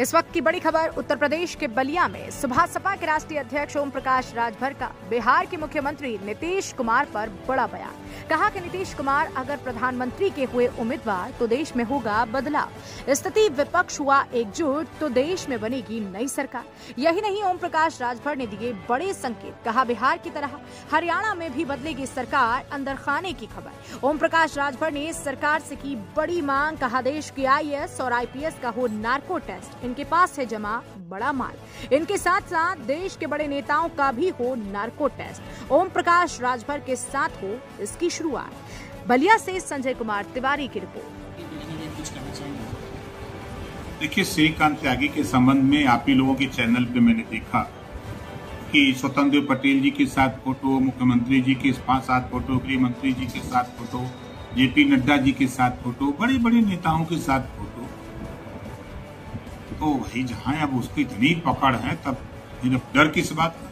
इस वक्त की बड़ी खबर, उत्तर प्रदेश के बलिया में सुबह सपा के राष्ट्रीय अध्यक्ष ओम प्रकाश राजभर का, बिहार के मुख्यमंत्री नीतीश कुमार पर बड़ा बयान। कहा कि नीतीश कुमार अगर प्रधानमंत्री के हुए उम्मीदवार तो देश में होगा बदलाव। स्थिति विपक्ष हुआ एकजुट तो देश में बनेगी नई सरकार। यही नहीं ओम प्रकाश राजभर ने दिए बड़े संकेत। कहा, बिहार की तरह हरियाणा में भी बदलेगी सरकार, अंदर खाने की खबर। ओम प्रकाश राजभर ने सरकार से की बड़ी मांग। कहा, देश की आईएएस और आईपीएस का हो नार्को टेस्ट। इनके पास है जमा बड़ा माल। इनके साथ साथ देश के बड़े नेताओं का भी हो नार्को टेस्ट। ओम प्रकाश राजभर के साथ हो इसकी शुरुआत। बलिया से संजय कुमार तिवारी की रिपोर्ट। देखिए श्रीकांत त्यागी के संबंध में आप ही लोगों के चैनल पे मैंने देखा कि स्वतंत्र पटेल जी के साथ फ़ोटो, मुख्यमंत्री जी के सात फ़ोटो, गृह मंत्री जी के साथ फ़ोटो, जेपी नड्डा जी के साथ फ़ोटो बड़े बड़े नेताओं के साथ फ़ोटो। तो भाई जहाँ अब उसकी इतनी पकड़ है तब डर किस बात का?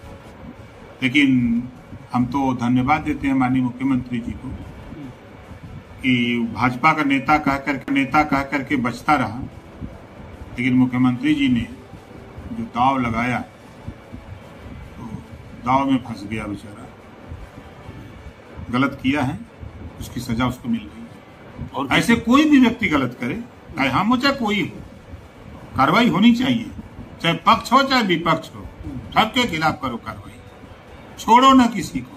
लेकिन हम तो धन्यवाद देते हैं माननीय मुख्यमंत्री जी को कि भाजपा का नेता कह कर नेता कह करके बचता रहा। लेकिन मुख्यमंत्री जी ने जो दाव लगाया तो दाव में फंस गया बेचारा। गलत किया है उसकी सजा उसको मिल गई। और ऐसे कोई भी व्यक्ति गलत करे चाहे हम हो चाहे कोई हो। कार्रवाई होनी चाहिए। चाहे पक्ष हो चाहे विपक्ष हो सबके खिलाफ करो कार्रवाई। छोड़ो ना किसी को।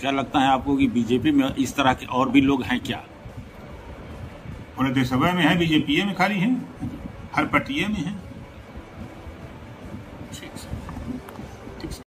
क्या लगता है आपको कि बीजेपी में इस तरह के और भी लोग हैं क्या? पूरे देश सभा में है बीजेपी में खाली है हर पट्टी में है।